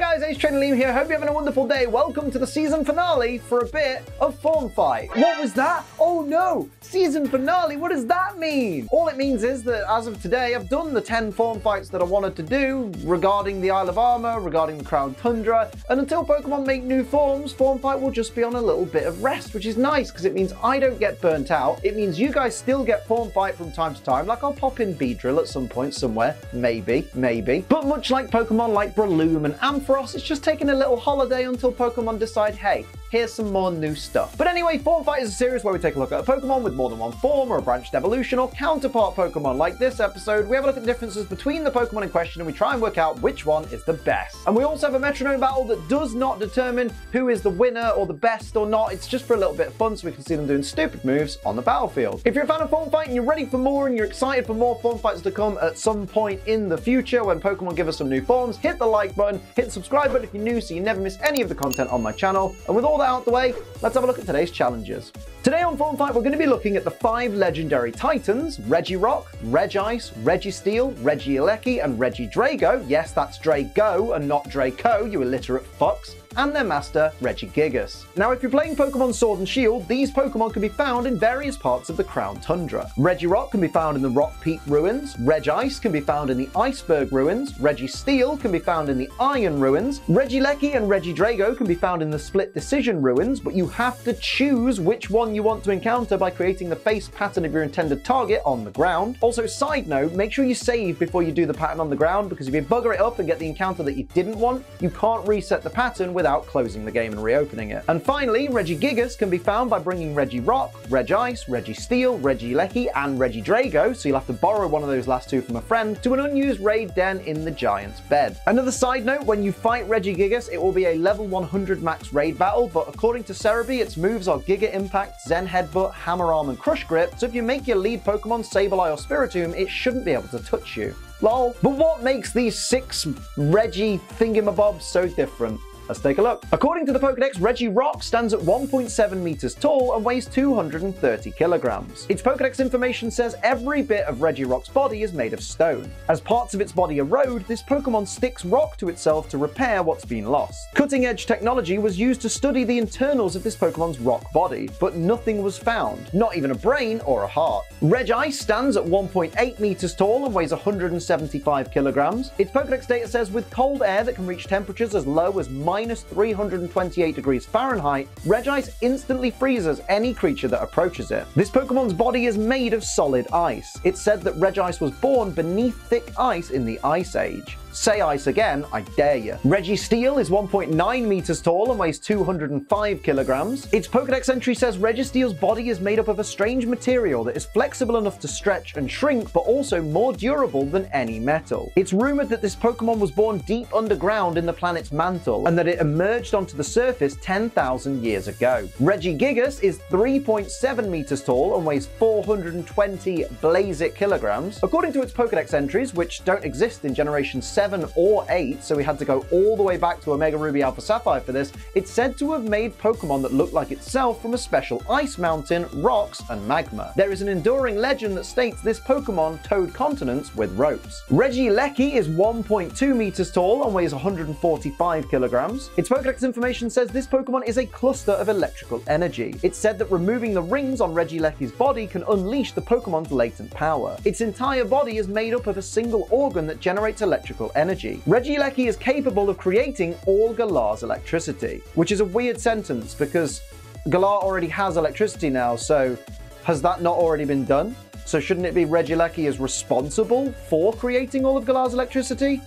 go guys, Ace Liam here. Hope you're having a wonderful day. Welcome to the season finale for a bit of Form Fight. What was that? Oh no! Season finale? What does that mean? All it means is that as of today, I've done the 10 Form Fights that I wanted to do regarding the Isle of Armor, regarding the Crown Tundra, and until Pokemon make new forms, Form Fight will just be on a little bit of rest, which is nice because it means I don't get burnt out. It means you guys still get Form Fight from time to time, like I'll pop in Beedrill at some point somewhere. Maybe, maybe. But much like Pokemon like Breloom and Ampharos, it's just taking a little holiday until Pokemon decide, hey, here's some more new stuff. But anyway, Form Fight is a series where we take a look at a Pokemon with more than one form or a branched evolution or counterpart Pokemon. Like this episode, we have a look at the differences between the Pokemon in question and we try and work out which one is the best. And we also have a metronome battle that does not determine who is the winner or the best or not. It's just for a little bit of fun so we can see them doing stupid moves on the battlefield. If you're a fan of Form Fight and you're ready for more and you're excited for more Form Fights to come at some point in the future when Pokemon give us some new forms, hit the like button, hit the subscribe button if you're new so you never miss any of the content on my channel. And with all that out the way, let's have a look at today's challenges. Today on Form Fight, we're going to be looking at the five legendary Titans, Regirock, Regice, Registeel, Regieleki, and Regidrago. Yes, that's Drago and not Draco, you illiterate fucks and their master, Regigigas. Now, if you're playing Pokemon Sword and Shield, these Pokemon can be found in various parts of the Crown Tundra. Regirock can be found in the Rock Peak Ruins, Regice can be found in the Iceberg Ruins, Registeel can be found in the Iron Ruins, Regieleki and Regidrago can be found in the Split Decision Ruins, but you have to choose which one you want to encounter by creating the face pattern of your intended target on the ground. Also, side note, make sure you save before you do the pattern on the ground, because if you bugger it up and get the encounter that you didn't want, you can't reset the pattern without closing the game and reopening it. And finally, Reggie Regigigas can be found by bringing Regirock, Reg Ice, Registeel, Reggie Regieleki, and Regidrago, so you'll have to borrow one of those last two from a friend, to an unused raid den in the Giant's Bed. Another side note, when you fight Reggie Regigigas, it will be a level 100 max raid battle, but according to Serebii, its moves are Giga Impact, Zen Headbutt, Hammer Arm, and Crush Grip, so if you make your lead Pokemon Sableye or Spiritomb, it shouldn't be able to touch you. Lol. But what makes these six Reggie thingamabobs so different? Let's take a look. According to the Pokedex, Regirock stands at 1.7 meters tall and weighs 230 kilograms. Its Pokedex information says every bit of Regirock's body is made of stone. As parts of its body erode, this Pokemon sticks rock to itself to repair what's been lost. Cutting edge technology was used to study the internals of this Pokemon's rock body, but nothing was found, not even a brain or a heart. Regice stands at 1.8 meters tall and weighs 175 kilograms. Its Pokedex data says with cold air that can reach temperatures as low as minus 328 degrees Fahrenheit, Regice instantly freezes any creature that approaches it. This Pokemon's body is made of solid ice. It's said that Regice was born beneath thick ice in the Ice Age. Say ice again, I dare you. Registeel is 1.9 meters tall and weighs 205 kilograms. Its Pokedex entry says Registeel's body is made up of a strange material that is flexible enough to stretch and shrink, but also more durable than any metal. It's rumored that this Pokemon was born deep underground in the planet's mantle, and that it emerged onto the surface 10,000 years ago. Regigigas is 3.7 meters tall and weighs 420 Blazic kilograms. According to its Pokedex entries, which don't exist in Generation 7, 7 or 8, so we had to go all the way back to Omega Ruby Alpha Sapphire for this, it's said to have made Pokemon that look like itself from a special ice mountain, rocks, and magma. There is an enduring legend that states this Pokemon towed continents with ropes. Regieleki is 1.2 meters tall and weighs 145 kilograms. Its Pokedex information says this Pokemon is a cluster of electrical energy. It's said that removing the rings on Regieleki's body can unleash the Pokemon's latent power. Its entire body is made up of a single organ that generates electrical energy. Regieleki is capable of creating all Galar's electricity, which is a weird sentence because Galar already has electricity now, so has that not already been done? So shouldn't it be Regieleki is responsible for creating all of Galar's electricity?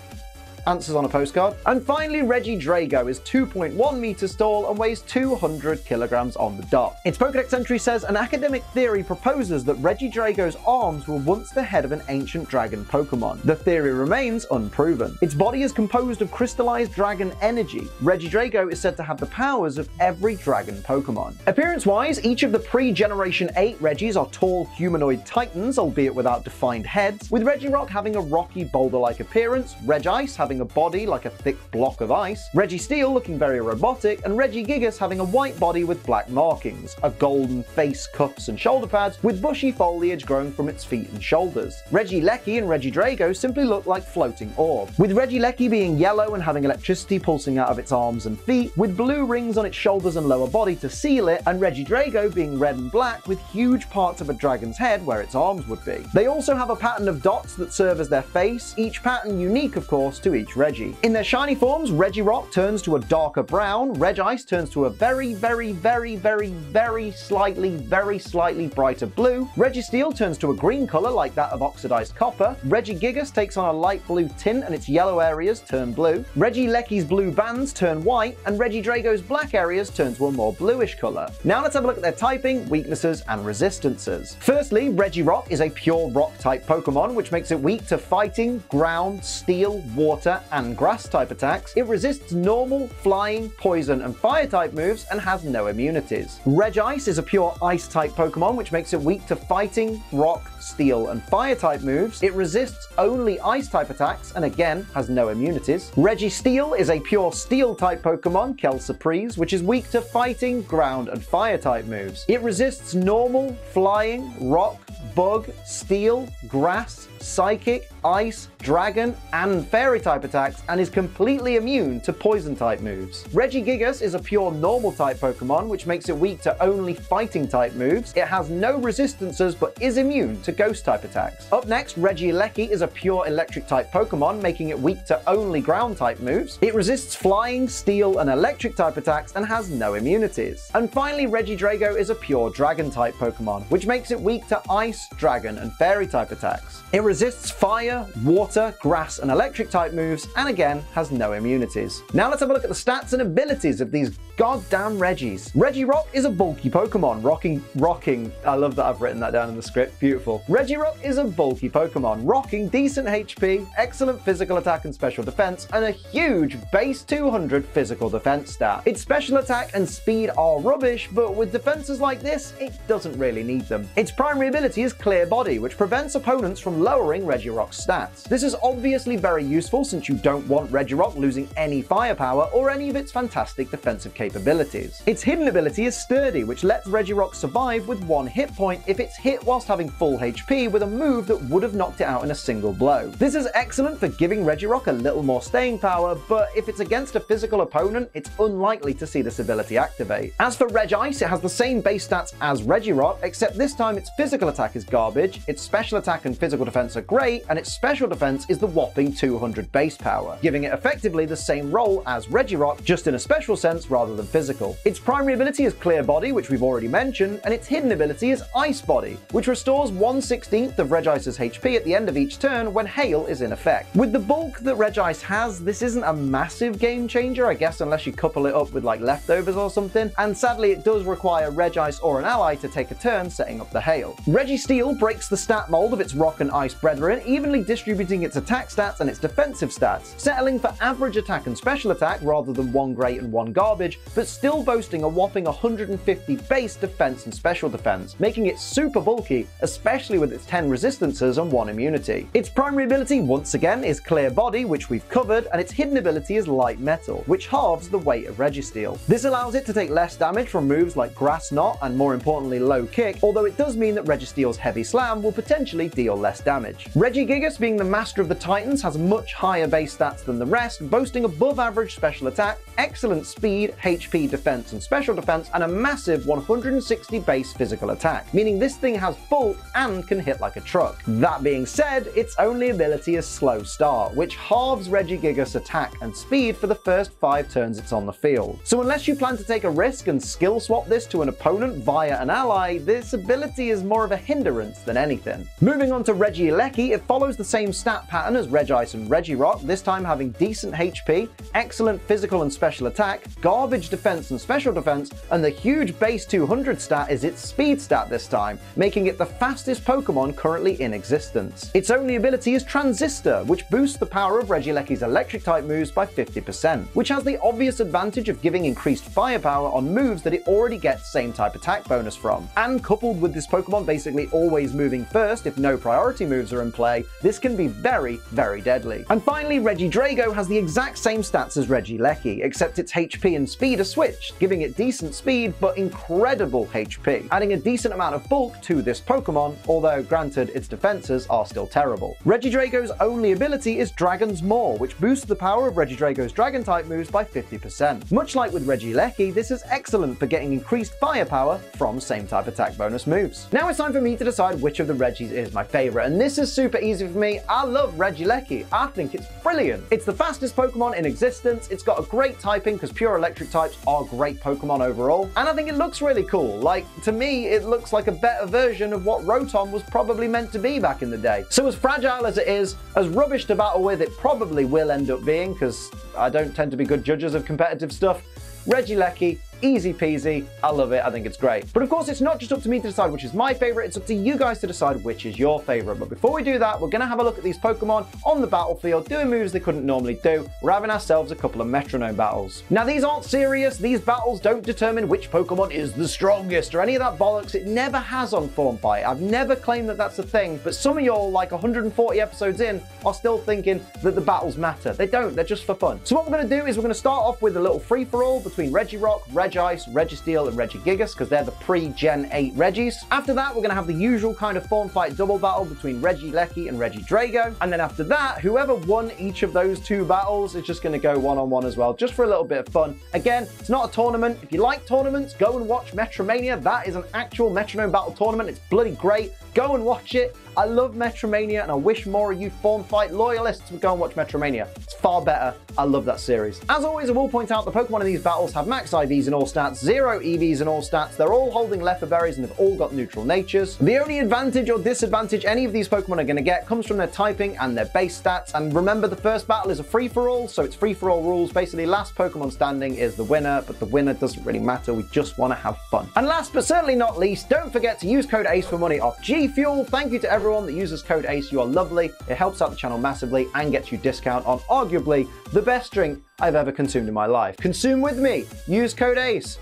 Answers on a postcard. And finally, Regidrago is 2.1 meters tall and weighs 200 kilograms on the dot. Its Pokedex entry says an academic theory proposes that Regidrago's arms were once the head of an ancient dragon Pokemon. The theory remains unproven. Its body is composed of crystallized dragon energy. Regidrago is said to have the powers of every dragon Pokemon. Appearance-wise, each of the pre-Generation 8 Reggies are tall humanoid titans, albeit without defined heads, with Regirock having a rocky boulder-like appearance, Regice having having a body like a thick block of ice, Registeel looking very robotic, and Regigigas having a white body with black markings, a golden face, cuffs, and shoulder pads with bushy foliage growing from its feet and shoulders. Regieleki and Regidrago simply look like floating orbs, with Regieleki being yellow and having electricity pulsing out of its arms and feet, with blue rings on its shoulders and lower body to seal it, and Regidrago being red and black with huge parts of a dragon's head where its arms would be. They also have a pattern of dots that serve as their face, each pattern unique of course to each Regi. In their shiny forms, Regirock turns to a darker brown, Regice turns to a very, very, very, very, very slightly, very slightly brighter blue, Registeel turns to a green colour like that of oxidized copper, Reggie Regigigas takes on a light blue tint and its yellow areas turn blue, Regieleki's blue bands turn white, and Regidrago's black areas turn to a more bluish colour. Now let's have a look at their typing, weaknesses, and resistances. Firstly, Regirock is a pure rock type Pokemon, which makes it weak to fighting, ground, steel, water, and grass type attacks. It resists normal, flying, poison, and fire type moves and has no immunities. Regice is a pure ice type Pokemon, which makes it weak to fighting, rock, steel, and fire type moves. It resists only ice type attacks and again has no immunities. Registeel is a pure steel type Pokemon, Kelsurprise, which is weak to fighting, ground, and fire type moves. It resists normal, flying, rock, bug, steel, grass, psychic, ice, dragon, and fairy type attacks and is completely immune to poison type moves. Regigigas is a pure normal type Pokemon which makes it weak to only fighting type moves. It has no resistances but is immune to ghost type attacks. Up next, Regieleki is a pure electric type Pokemon making it weak to only ground type moves. It resists flying, steel, and electric type attacks and has no immunities. And finally, Regidrago is a pure dragon type Pokemon which makes it weak to ice, dragon, and fairy type attacks. It resists fire, water, grass, and electric type moves, and again has no immunities. Now let's have a look at the stats and abilities of these goddamn Regis. Regirock is a bulky Pokemon, rocking, rocking, I love that I've written that down in the script, beautiful. Regirock is a bulky Pokemon, rocking decent HP, excellent physical attack and special defense, and a huge base 200 physical defense stat. Its special attack and speed are rubbish, but with defenses like this, it doesn't really need them. Its primary ability is Clear Body, which prevents opponents from lowering Regirock's stats. This is obviously very useful since you don't want Regirock losing any firepower or any of its fantastic defensive capabilities capabilities. Its hidden ability is Sturdy, which lets Regirock survive with one hit point if it's hit whilst having full HP with a move that would have knocked it out in a single blow. This is excellent for giving Regirock a little more staying power, but if it's against a physical opponent, it's unlikely to see this ability activate. As for Regice, it has the same base stats as Regirock, except this time its physical attack is garbage, its special attack and physical defense are great, and its special defense is the whopping 200 base power, giving it effectively the same role as Regirock, just in a special sense rather rather than physical. Its primary ability is Clear Body, which we've already mentioned, and its hidden ability is Ice Body, which restores 1 16th of Regice's HP at the end of each turn when Hail is in effect. With the bulk that Regice has, this isn't a massive game changer, I guess, unless you couple it up with like leftovers or something, and sadly it does require Regice or an ally to take a turn setting up the Hail. Registeel breaks the stat mold of its Rock and Ice brethren, evenly distributing its attack stats and its defensive stats, settling for average attack and special attack rather than one great and one garbage, but still boasting a whopping 150 base defense and special defense, making it super bulky, especially with its 10 resistances and 1 immunity. Its primary ability, once again, is Clear Body, which we've covered, and its hidden ability is Light Metal, which halves the weight of Registeel. This allows it to take less damage from moves like Grass Knot and more importantly Low Kick, although it does mean that Registeel's Heavy Slam will potentially deal less damage. Regigigas, being the master of the Titans, has much higher base stats than the rest, boasting above average special attack, excellent speed, HP defense and special defense, and a massive 160 base physical attack, meaning this thing has bulk and can hit like a truck. That being said, its only ability is Slow Start, which halves Regigigas' attack and speed for the first 5 turns it's on the field. So unless you plan to take a risk and skill swap this to an opponent via an ally, this ability is more of a hindrance than anything. Moving on to Regieleki, it follows the same stat pattern as Regice and Regirock, this time having decent HP, excellent physical and special attack, garbage damage, defense, and special defense, and the huge base 200 stat is its speed stat this time, making it the fastest Pokemon currently in existence. Its only ability is Transistor, which boosts the power of Regieleki's electric type moves by 50%, which has the obvious advantage of giving increased firepower on moves that it already gets same type attack bonus from. And coupled with this Pokemon basically always moving first if no priority moves are in play, this can be very, very deadly. And finally, Regidrago has the exact same stats as Regieleki, except its HP and speed are switch, giving it decent speed but incredible HP, adding a decent amount of bulk to this Pokemon, although granted its defenses are still terrible. Regidrago's only ability is Dragon's Maw, which boosts the power of Regidrago's dragon type moves by 50%. Much like with Regieleki, this is excellent for getting increased firepower from same type attack bonus moves. Now it's time for me to decide which of the Regis is my favorite, and this is super easy for me. I love Regieleki. I think it's brilliant. It's the fastest Pokemon in existence. It's got a great typing because pure electric types are great Pokemon overall, and I think it looks really cool. Like, to me, it looks like a better version of what Rotom was probably meant to be back in the day. So as fragile as it is, as rubbish to battle with it probably will end up being, because I don't tend to be good judges of competitive stuff, Regieleki Easy peasy. I love it. I think it's great. But of course, it's not just up to me to decide which is my favorite. It's up to you guys to decide which is your favorite. But before we do that, we're going to have a look at these Pokemon on the battlefield doing moves they couldn't normally do. We're having ourselves a couple of metronome battles. Now, these aren't serious. These battles don't determine which Pokemon is the strongest or any of that bollocks. It never has on Form Fight. I've never claimed that that's a thing. But some of y'all, like 140 episodes in, are still thinking that the battles matter. They don't. They're just for fun. So what we're going to do is we're going to start off with a little free-for-all between Regirock, Reg Regice, Registeel, and Regigigas because they're the pre-Gen 8 Regis. After that, we're going to have the usual kind of form fight double battle between Regieleki and Regidrago. And then after that, whoever won each of those two battles is just going to go one-on-one as well, just for a little bit of fun. Again, it's not a tournament. If you like tournaments, go and watch Metromania. That is an actual Metronome Battle tournament. It's bloody great. Go and watch it. I love Metromania and I wish more of you Form Fight loyalists would go and watch Metromania. It's far better. I love that series. As always, I will point out the Pokemon in these battles have max IVs in all stats, zero EVs in all stats. They're all holding Leppa berries and they've all got neutral natures. The only advantage or disadvantage any of these Pokemon are going to get comes from their typing and their base stats. And remember, the first battle is a free-for-all, so it's free-for-all rules. Basically, last Pokemon standing is the winner, but the winner doesn't really matter. We just want to have fun. And last but certainly not least, don't forget to use code ACE for money off G Fuel. Thank you to everyone that uses code ACE. You are lovely. It helps out the channel massively and gets you discount on arguably the best drink I've ever consumed in my life. Consume with me. Use code ACE.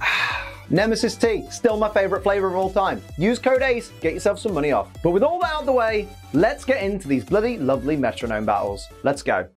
Nemesis tea, still my favorite flavor of all time. Use code ACE, get yourself some money off. But with all that out of the way, let's get into these bloody lovely metronome battles. Let's go.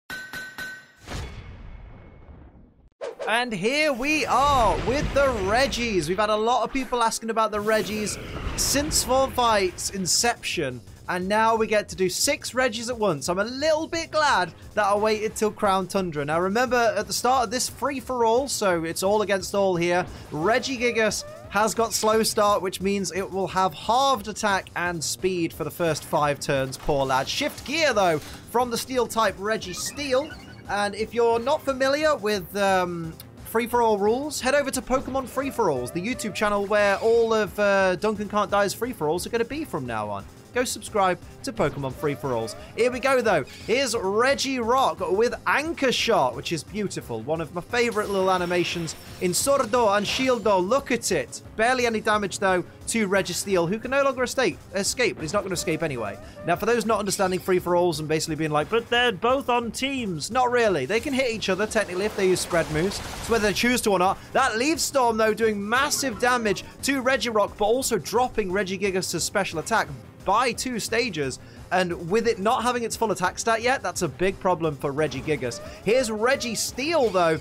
And here we are with the Reggies. We've had a lot of people asking about the Reggies since Form Fight's inception. And now we get to do six Reggies at once. I'm a little bit glad that I waited till Crown Tundra. Now remember, at the start of this free-for-all, so it's all against all here, Regigigas has got slow start, which means it will have halved attack and speed for the first five turns, poor lad. Shift gear, though, from the steel type Registeel. And if you're not familiar with um, free-for-all rules, head over to Pokemon Free-for-alls, the YouTube channel where all of uh, Duncan Can't Die's free-for-alls are going to be from now on go subscribe to Pokemon Free for Alls. Here we go, though. Here's Regirock with Anchor Shot, which is beautiful. One of my favorite little animations in Sordo and Shieldo. Look at it. Barely any damage, though, to Registeel, who can no longer escape, escape but he's not going to escape anyway. Now, for those not understanding free for alls and basically being like, but they're both on teams. Not really. They can hit each other, technically, if they use spread moves. So whether they choose to or not. That's Leaf Storm, though, doing massive damage to Regirock, but also dropping Regigigas' special attack by two stages. And with it not having its full attack stat yet, that's a big problem for Regigigas. Here's Registeel, though.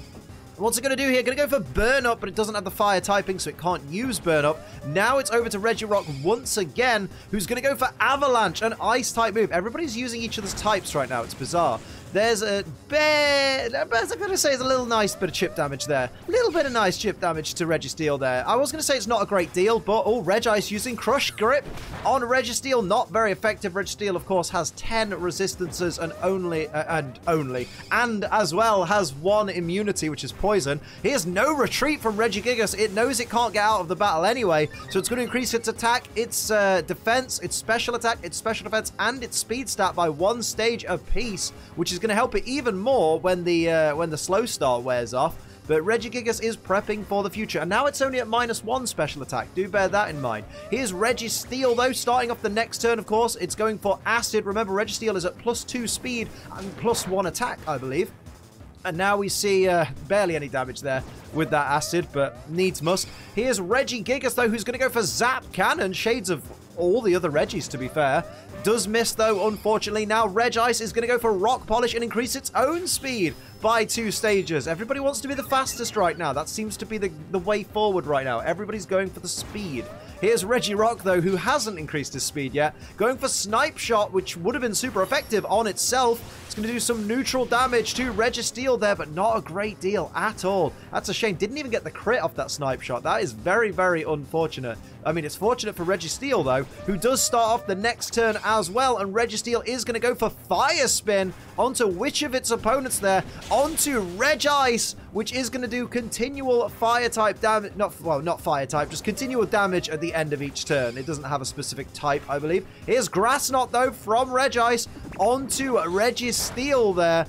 What's it going to do here? Going to go for Burn Up, but it doesn't have the fire typing, so it can't use Burn Up. Now it's over to Regirock once again, who's going to go for Avalanche, an Ice type move. Everybody's using each other's types right now. It's bizarre. There's a bit, I'm going to say it's a little nice bit of chip damage there. A little bit of nice chip damage to Registeel there. I was going to say it's not a great deal, but oh, Regice using Crush Grip on Registeel. Not very effective. Registeel, of course, has 10 resistances and only, uh, and only, and as well has one immunity, which is poison. He has no retreat from Regigigas. It knows it can't get out of the battle anyway, so it's going to increase its attack, its uh, defense, its special attack, its special defense, and its speed stat by one stage apiece, which is is going to help it even more when the uh, when the slow start wears off. But Regigigas is prepping for the future. And now it's only at minus one special attack. Do bear that in mind. Here's Registeel, though, starting off the next turn, of course. It's going for Acid. Remember, Registeel is at plus two speed and plus one attack, I believe. And now we see uh, barely any damage there with that acid, but needs must. Here's Reggie Regigigas, though, who's going to go for Zap Cannon. Shades of all the other Regis, to be fair. Does miss, though, unfortunately. Now Regice is going to go for Rock Polish and increase its own speed by two stages. Everybody wants to be the fastest right now. That seems to be the, the way forward right now. Everybody's going for the speed. Here's Regirock, though, who hasn't increased his speed yet, going for Snipe Shot, which would have been super effective on itself. It's going to do some neutral damage to Registeel there, but not a great deal at all. That's a shame. Didn't even get the crit off that Snipe Shot. That is very, very unfortunate. I mean, it's fortunate for Registeel, though, who does start off the next turn as well, and Registeel is going to go for Fire Spin onto which of its opponents there? Onto Regice, which is going to do continual fire type damage. Not, well, not fire type, just continual damage at the end of each turn. It doesn't have a specific type, I believe. Here's Grass Knot, though, from Regice onto Registeel there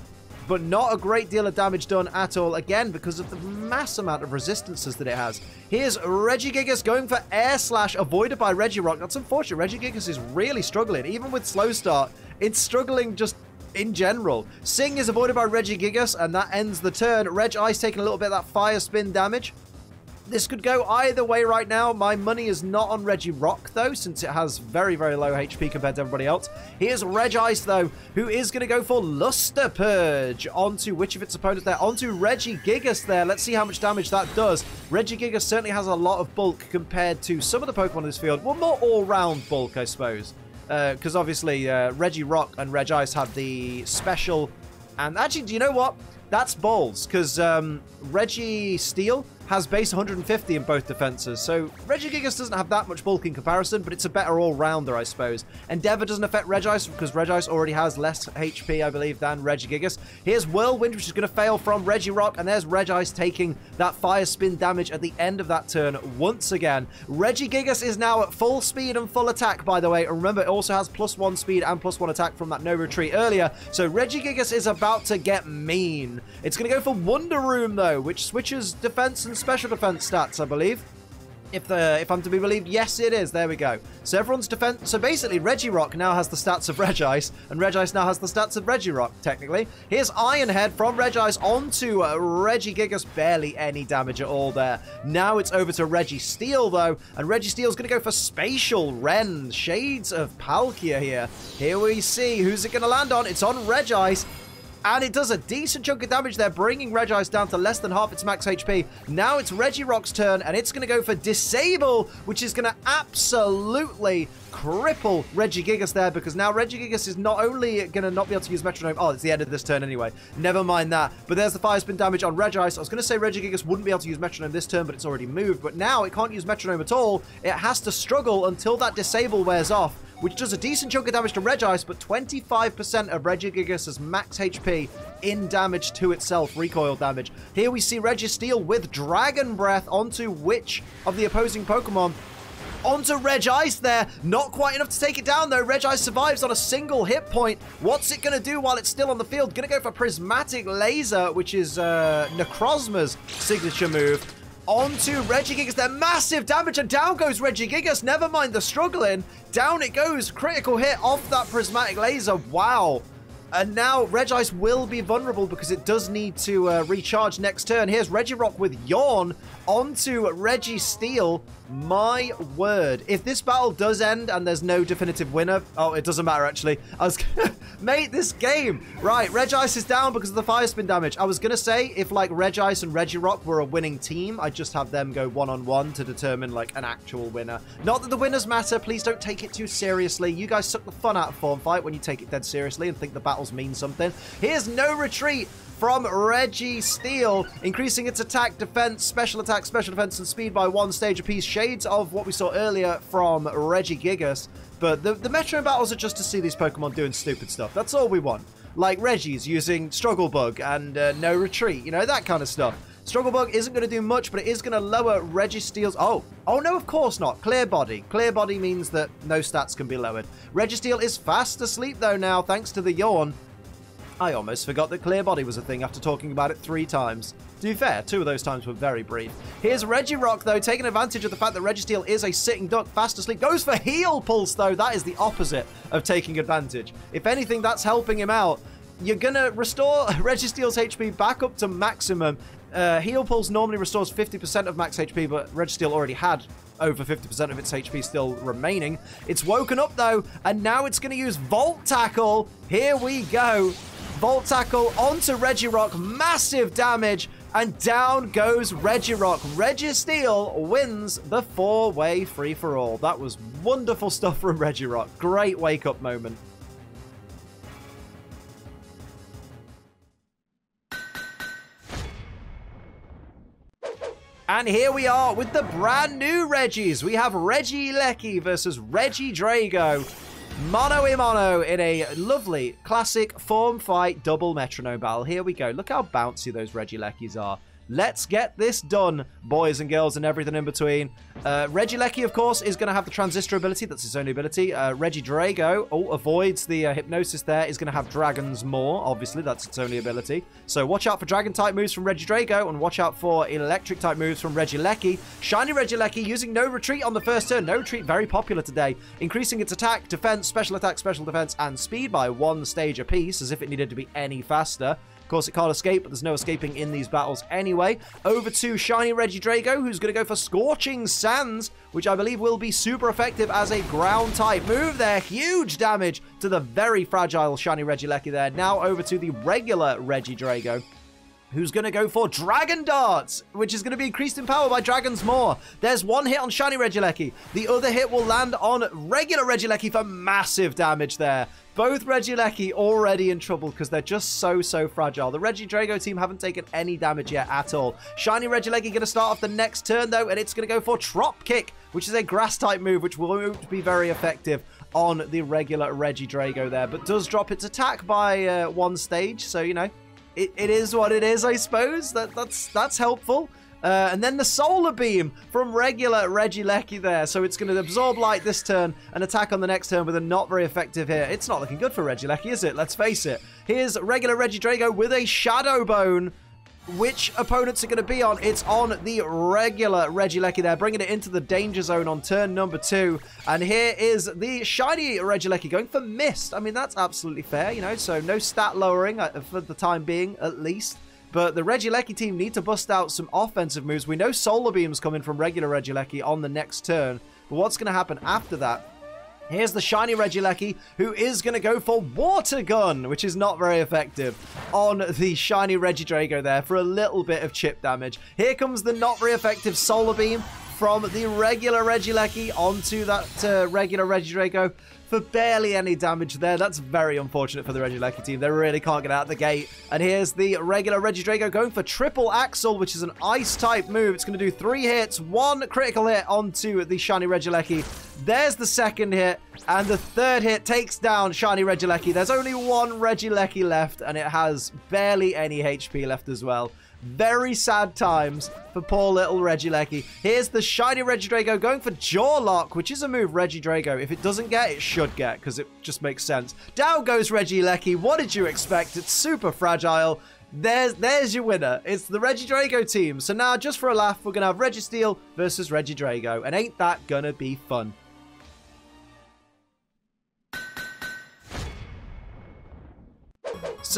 but not a great deal of damage done at all, again, because of the mass amount of resistances that it has. Here's Regigigas going for Air Slash, avoided by Regirock. That's unfortunate. Regigigas is really struggling. Even with Slow Start, it's struggling just in general. Sing is avoided by Regigigas, and that ends the turn. Regice taking a little bit of that Fire Spin damage. This could go either way right now. My money is not on Regirock, though, since it has very, very low HP compared to everybody else. Here's Regice, though, who is going to go for Luster Purge onto which of its opponents there? Onto Regigigas there. Let's see how much damage that does. Regigigas certainly has a lot of bulk compared to some of the Pokemon in this field. Well, more all-round bulk, I suppose. Because uh, obviously, uh, Regirock and Regice have the special... And actually, do you know what? That's balls, because um, Registeel has base 150 in both defenses, so Regigigas doesn't have that much bulk in comparison, but it's a better all-rounder, I suppose. Endeavor doesn't affect Regice, because Regice already has less HP, I believe, than Regigigas. Here's Whirlwind, which is going to fail from Regirock, and there's Regice taking that Fire Spin damage at the end of that turn once again. Regigigas is now at full speed and full attack, by the way, and remember, it also has plus one speed and plus one attack from that no retreat earlier, so Regigigas is about to get mean. It's going to go for Wonder Room, though, which switches defense and special defense stats, I believe. If the if I'm to be believed, yes, it is. There we go. So everyone's defense. So basically, Regirock now has the stats of Regice, and Regice now has the stats of Regirock. Technically, here's Iron Head from Regice onto uh, Regigigas. Barely any damage at all there. Now it's over to Registeel though, and Registeel's going to go for Spatial Rend. Shades of Palkia here. Here we see who's it going to land on. It's on Regice. And it does a decent chunk of damage there, bringing Regice down to less than half its max HP. Now it's Regirock's turn, and it's going to go for Disable, which is going to absolutely cripple Regigigas there, because now Regigigas is not only going to not be able to use Metronome... Oh, it's the end of this turn anyway. Never mind that. But there's the Fire Spin damage on Regice. I was going to say Regigigas wouldn't be able to use Metronome this turn, but it's already moved. But now it can't use Metronome at all. It has to struggle until that Disable wears off which does a decent chunk of damage to Regice, but 25% of Regigigas' max HP in damage to itself, recoil damage. Here we see Registeel with Dragon Breath onto which of the opposing Pokemon onto Regice there. Not quite enough to take it down, though. Regice survives on a single hit point. What's it going to do while it's still on the field? Going to go for Prismatic Laser, which is uh, Necrozma's signature move onto Regigigas. They're massive damage, and down goes Regigigas. Never mind the struggling. Down it goes. Critical hit off that Prismatic Laser. Wow. And now Regice will be vulnerable because it does need to uh, recharge next turn. Here's Regirock with Yawn onto Registeel. My word. If this battle does end and there's no definitive winner... Oh, it doesn't matter, actually. I was... Mate, this game. Right, Regice is down because of the fire spin damage. I was going to say, if, like, Regice and Regirock were a winning team, I'd just have them go one-on-one -on -one to determine, like, an actual winner. Not that the winners matter. Please don't take it too seriously. You guys suck the fun out of Form Fight when you take it dead seriously and think the battles mean something. Here's No Retreat from Registeel, increasing its attack, defense, special attack, special defense, and speed by one stage apiece. Shades of what we saw earlier from Regigigas. But the, the Metro battles are just to see these Pokemon doing stupid stuff. That's all we want. Like Reggie's using Struggle Bug and uh, No Retreat, you know, that kind of stuff. Struggle Bug isn't going to do much, but it is going to lower Registeel's... Oh, oh no, of course not. Clear Body. Clear Body means that no stats can be lowered. Registeel is fast asleep, though, now, thanks to the Yawn. I almost forgot that clear body was a thing after talking about it three times. To be fair, two of those times were very brief. Here's Regirock, though, taking advantage of the fact that Registeel is a sitting duck, fast asleep. Goes for Heal Pulse, though. That is the opposite of taking advantage. If anything, that's helping him out. You're going to restore Registeel's HP back up to maximum. Uh, Heal Pulse normally restores 50% of max HP, but Registeel already had over 50% of its HP still remaining. It's woken up, though, and now it's going to use Volt Tackle. Here we go. Volt Tackle onto Regirock. Massive damage. And down goes Regirock. Registeel wins the four-way free-for-all. That was wonderful stuff from Regirock. Great wake-up moment. And here we are with the brand new Regis. We have Regieleki versus Regidrago. Mono e mono in a lovely classic form fight double metronome battle. Here we go. Look how bouncy those Regielekis are. Let's get this done, boys and girls and everything in between. Uh, Lecky, of course, is going to have the Transistor ability. That's his only ability. Uh, Regidrago, oh, avoids the uh, Hypnosis there, is going to have Dragon's Maw. Obviously, that's its only ability. So watch out for Dragon-type moves from Regidrago and watch out for Electric-type moves from Regieleki. Shiny Regieleki using no retreat on the first turn. No retreat, very popular today. Increasing its attack, defense, special attack, special defense, and speed by one stage apiece, as if it needed to be any faster. Of course, it can't escape, but there's no escaping in these battles anyway. Over to Shiny Regidrago, who's going to go for Scorching Sands, which I believe will be super effective as a ground-type move there. Huge damage to the very fragile Shiny Regieleki there. Now over to the regular Regidrago who's going to go for Dragon Darts, which is going to be increased in power by Dragon's Maw. There's one hit on Shiny Regieleki. The other hit will land on regular Regieleki for massive damage there. Both Regieleki already in trouble because they're just so, so fragile. The Regidrago team haven't taken any damage yet at all. Shiny Regieleki going to start off the next turn, though, and it's going to go for Trop Kick, which is a Grass-type move, which won't be very effective on the regular Regidrago there, but does drop its attack by uh, one stage, so, you know, it, it is what it is, I suppose. That That's, that's helpful. Uh, and then the Solar Beam from regular Regieleki there. So it's going to absorb light this turn and attack on the next turn with a not very effective hit. It's not looking good for Regieleki, is it? Let's face it. Here's regular Regidrago with a Shadow Bone. Which opponents are going to be on? It's on the regular Regieleki there, bringing it into the danger zone on turn number two. And here is the shiny Regieleki going for Mist. I mean, that's absolutely fair, you know, so no stat lowering uh, for the time being, at least. But the Regieleki team need to bust out some offensive moves. We know Solar Beam's coming from regular Regieleki on the next turn. But what's going to happen after that? Here's the shiny Regieleki, who is going to go for Water Gun, which is not very effective on the shiny Regidrago there for a little bit of chip damage. Here comes the not very effective Solar Beam from the regular Regieleki onto that uh, regular Regidrago for barely any damage there. That's very unfortunate for the Regieleki team. They really can't get out of the gate. And here's the regular Regidrago going for Triple Axel, which is an Ice-type move. It's going to do three hits, one critical hit onto the Shiny Regieleki. There's the second hit, and the third hit takes down Shiny Regieleki. There's only one Regieleki left, and it has barely any HP left as well. Very sad times for poor little Regieleki. Here's the shiny Regidrago going for Jaw Lock, which is a move Regidrago, if it doesn't get, it should get, because it just makes sense. Down goes Regieleki. What did you expect? It's super fragile. There's there's your winner. It's the Regidrago team. So now, just for a laugh, we're going to have Registeel versus Regidrago. And ain't that going to be fun?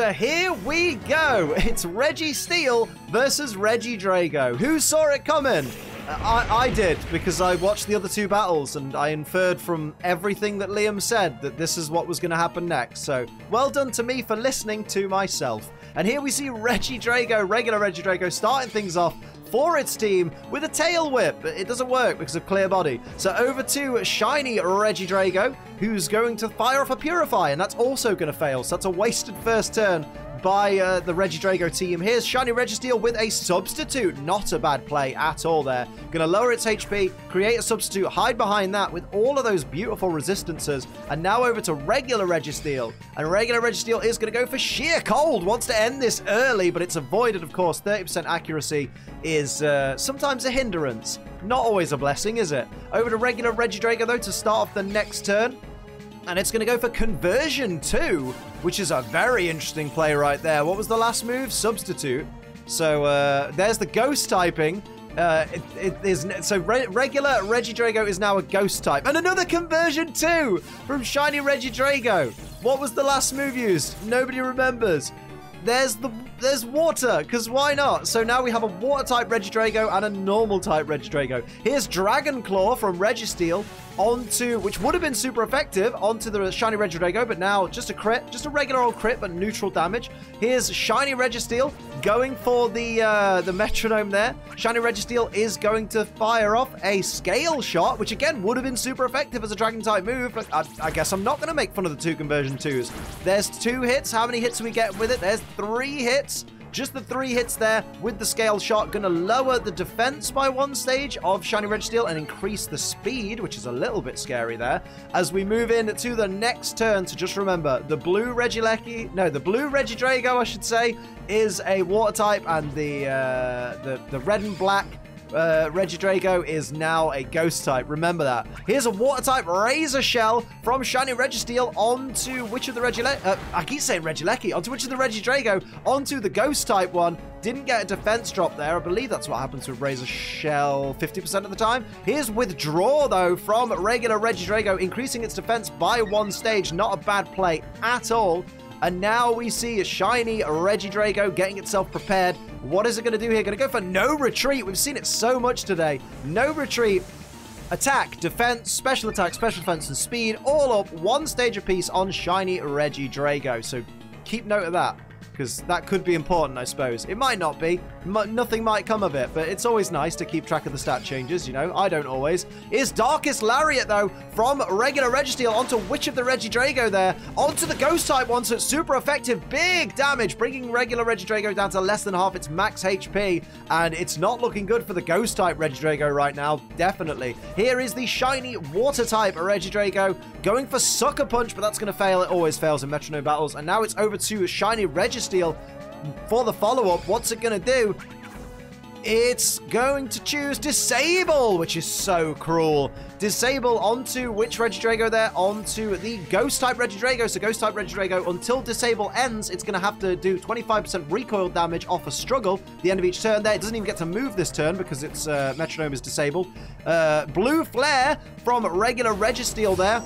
So here we go. It's Registeel versus Regidrago. Who saw it coming? Uh, I, I did, because I watched the other two battles and I inferred from everything that Liam said that this is what was going to happen next. So, well done to me for listening to myself. And here we see Regidrago, regular Regidrago, starting things off for its team with a tail whip. It doesn't work because of clear body. So over to shiny Regidrago, who's going to fire off a Purify, and that's also going to fail. So that's a wasted first turn by uh, the Regidrago team. Here's Shiny Registeel with a substitute. Not a bad play at all there. Going to lower its HP, create a substitute, hide behind that with all of those beautiful resistances. And now over to regular Registeel. And regular Registeel is going to go for Sheer Cold. Wants to end this early, but it's avoided, of course. 30% accuracy is uh, sometimes a hindrance. Not always a blessing, is it? Over to regular Regidrago, though, to start off the next turn. And it's going to go for Conversion 2, which is a very interesting play right there. What was the last move? Substitute. So uh, there's the ghost typing. Uh, it, it is so re regular Regidrago is now a ghost type, and another Conversion 2 from shiny Regidrago. What was the last move used? Nobody remembers. There's the there's water, because why not? So now we have a water type Regidrago and a normal type Regidrago. Here's Dragon Claw from Registeel onto, which would have been super effective, onto the Shiny Regidrago, but now just a crit, just a regular old crit, but neutral damage. Here's Shiny Registeel going for the uh, the metronome there. Shiny Registeel is going to fire off a Scale Shot, which again would have been super effective as a Dragon type move, but I, I guess I'm not going to make fun of the two conversion twos. There's two hits. How many hits do we get with it? There's three hits. Just the three hits there with the scale shot. Going to lower the defense by one stage of Shiny Registeel and increase the speed, which is a little bit scary there. As we move in to the next turn, so just remember, the blue Regieleki, no, the blue Regidrago, I should say, is a water type, and the, uh, the, the red and black uh, Regidrago is now a ghost type. Remember that. Here's a water type Razor Shell from Shiny Registeel onto which of the Regieleki? Uh, I keep saying Regieleki. Onto which of the Regidrago? Onto the ghost type one. Didn't get a defense drop there. I believe that's what happens with Razor Shell 50% of the time. Here's Withdraw, though, from regular Regidrago, increasing its defense by one stage. Not a bad play at all. And now we see a shiny Regidrago getting itself prepared. What is it going to do here? Going to go for no retreat. We've seen it so much today. No retreat. Attack, defense, special attack, special defense, and speed all up one stage apiece on shiny Regidrago. So keep note of that because that could be important, I suppose. It might not be. M nothing might come of it, but it's always nice to keep track of the stat changes, you know? I don't always. Is Darkest Lariat, though, from regular Registeel onto which of the Regidrago there, onto the Ghost type one, so it's super effective. Big damage, bringing regular Regidrago down to less than half its max HP, and it's not looking good for the Ghost type Regidrago right now, definitely. Here is the shiny Water type Regidrago, going for Sucker Punch, but that's going to fail. It always fails in Metronome battles, and now it's over to shiny Registeel Steel for the follow-up. What's it going to do? It's going to choose Disable, which is so cruel. Disable onto which Regidrago there? Onto the Ghost-type Regidrago. So Ghost-type Regidrago, until Disable ends, it's going to have to do 25% recoil damage off a Struggle the end of each turn there. It doesn't even get to move this turn because its uh, Metronome is disabled. Uh, Blue Flare from regular Registeel there.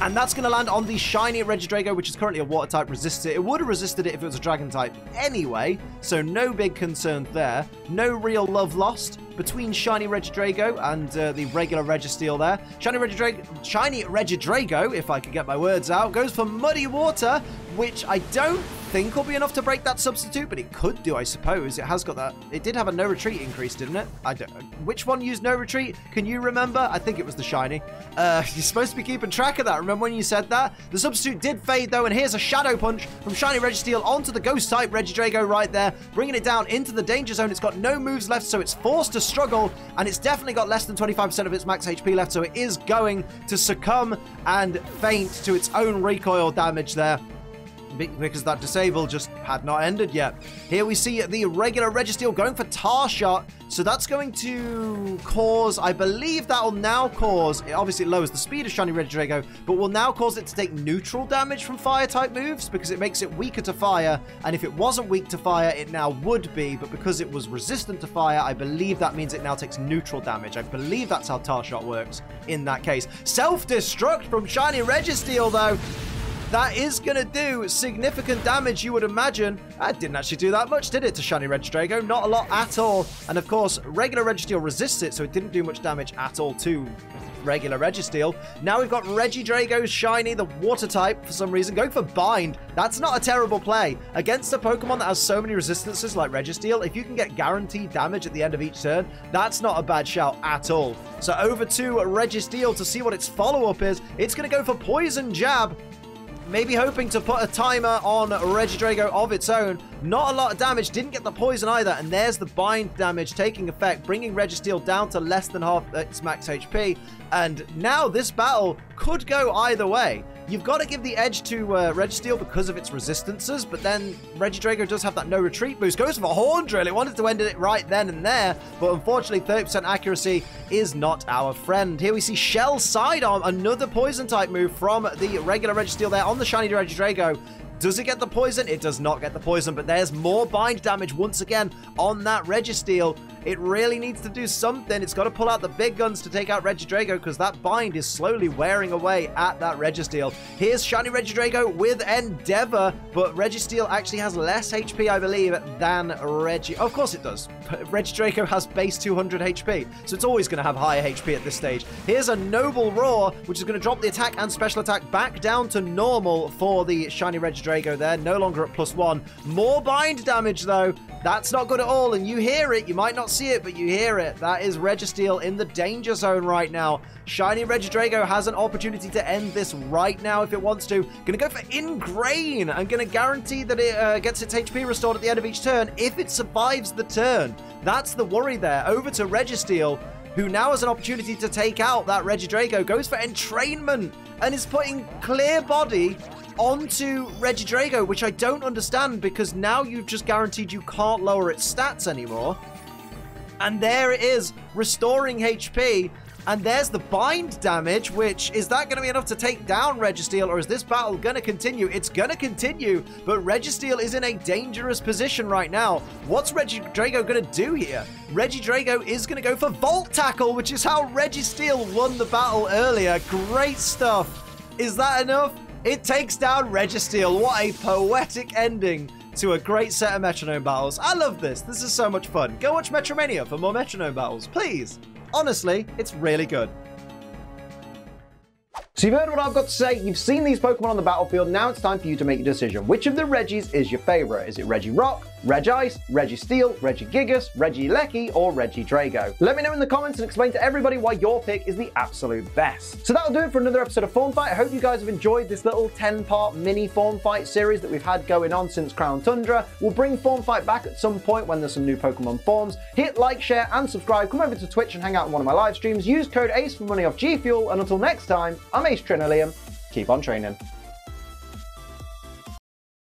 And that's going to land on the shiny Regidrago, which is currently a water type, resisted it. It would have resisted it if it was a dragon type anyway, so no big concern there. No real love lost between shiny Regidrago and uh, the regular Registeel there. Shiny Regidrago, shiny Regidrago, if I could get my words out, goes for Muddy Water, which I don't think will be enough to break that substitute, but it could do, I suppose. It has got that. It did have a no retreat increase, didn't it? I don't. Which one used no retreat? Can you remember? I think it was the shiny. Uh, you're supposed to be keeping track of that. Remember when you said that? The substitute did fade though, and here's a shadow punch from shiny Registeel onto the ghost type Regidrago right there, bringing it down into the danger zone. It's got no moves left, so it's forced to struggle, and it's definitely got less than 25% of its max HP left, so it is going to succumb and faint to its own recoil damage there because that disable just had not ended yet. Here we see the regular Registeel going for Tar Shot. So that's going to cause, I believe that'll now cause, it obviously lowers the speed of Shiny Regidrago, but will now cause it to take neutral damage from fire type moves because it makes it weaker to fire. And if it wasn't weak to fire, it now would be, but because it was resistant to fire, I believe that means it now takes neutral damage. I believe that's how Tar Shot works in that case. Self-destruct from Shiny Registeel though that is going to do significant damage, you would imagine. That didn't actually do that much, did it, to Shiny Regidrago? Not a lot at all. And of course, regular Registeel resists it, so it didn't do much damage at all to regular Registeel. Now we've got Regidrago's Shiny, the water type, for some reason, going for Bind. That's not a terrible play. Against a Pokemon that has so many resistances like Registeel, if you can get guaranteed damage at the end of each turn, that's not a bad shout at all. So over to Registeel to see what its follow-up is. It's going to go for Poison Jab maybe hoping to put a timer on Regidrago of its own. Not a lot of damage, didn't get the poison either, and there's the bind damage taking effect, bringing Registeel down to less than half its max HP. And now this battle could go either way. You've got to give the edge to uh, Registeel because of its resistances, but then Regidrago does have that no retreat boost. Goes for a Horn Drill. It wanted to end it right then and there, but unfortunately 30% accuracy is not our friend. Here we see Shell Side Arm, another poison type move from the regular Registeel there on the shiny Regidrago. Does it get the poison? It does not get the poison, but there's more bind damage once again on that Registeel. It really needs to do something. It's got to pull out the big guns to take out Regidrago because that bind is slowly wearing away at that Registeel. Here's Shiny Regidrago with Endeavor, but Registeel actually has less HP, I believe, than Regi... of course it does. Regidrago has base 200 HP, so it's always going to have higher HP at this stage. Here's a Noble Roar, which is going to drop the attack and special attack back down to normal for the Shiny Regidrago there. No longer at plus one. More bind damage, though. That's not good at all, and you hear it. You might not see it, but you hear it. That is Registeel in the danger zone right now. Shiny Regidrago has an opportunity to end this right now if it wants to. Gonna go for Ingrain. I'm gonna guarantee that it uh, gets its HP restored at the end of each turn if it survives the turn. That's the worry there. Over to Registeel who now has an opportunity to take out that Regidrago, goes for entrainment and is putting clear body onto Regidrago, which I don't understand because now you've just guaranteed you can't lower its stats anymore. And there it is, restoring HP. And there's the bind damage, which is that going to be enough to take down Registeel, or is this battle going to continue? It's going to continue, but Registeel is in a dangerous position right now. What's Regidrago going to do here? Regidrago is going to go for Volt Tackle, which is how Registeel won the battle earlier. Great stuff. Is that enough? It takes down Registeel. What a poetic ending to a great set of Metronome battles. I love this. This is so much fun. Go watch Metromania for more Metronome battles, please. Honestly, it's really good. So you've heard what I've got to say, you've seen these Pokemon on the battlefield, now it's time for you to make a decision. Which of the Regis is your favorite? Is it Regice, Registeel, Regigigas, Regieleki, or Regidrago. Let me know in the comments and explain to everybody why your pick is the absolute best. So that'll do it for another episode of Form Fight. I hope you guys have enjoyed this little 10-part mini Form Fight series that we've had going on since Crown Tundra. We'll bring Form Fight back at some point when there's some new Pokemon forms. Hit like, share, and subscribe. Come over to Twitch and hang out in one of my live streams. Use code ACE for money off G Fuel. And until next time, I'm Ace Trainer Liam. Keep on training.